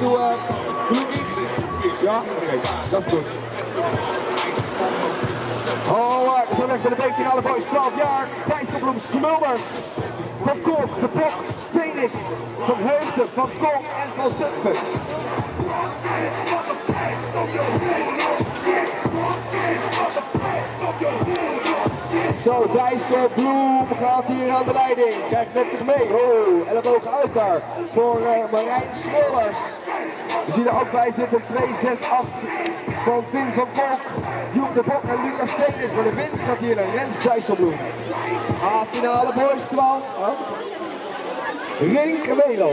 Du äh, glücklich? Ja? Oké, dat is goed. Alright, we zijn weg bij de B-finale boys 12 jaar. Dijsselbloem, Smulders. Van Kolk, De Bok, Steenis, Van Heugden, Van Kolk en Van Zutphen. Zo, Dijsselbloem gaat hier aan de leiding. Krijgt met zich mee. Oh, elleboog uit daar voor uh, Marijn Smulders. We zien er ook bij zitten 2, 6, 8 van Vin van Kolk, Joep de Bok en Lucas Steenis. Maar de winst gaat hier naar Rens Dijsselbloem. A-finale boys 12. Oh. Rink Welo.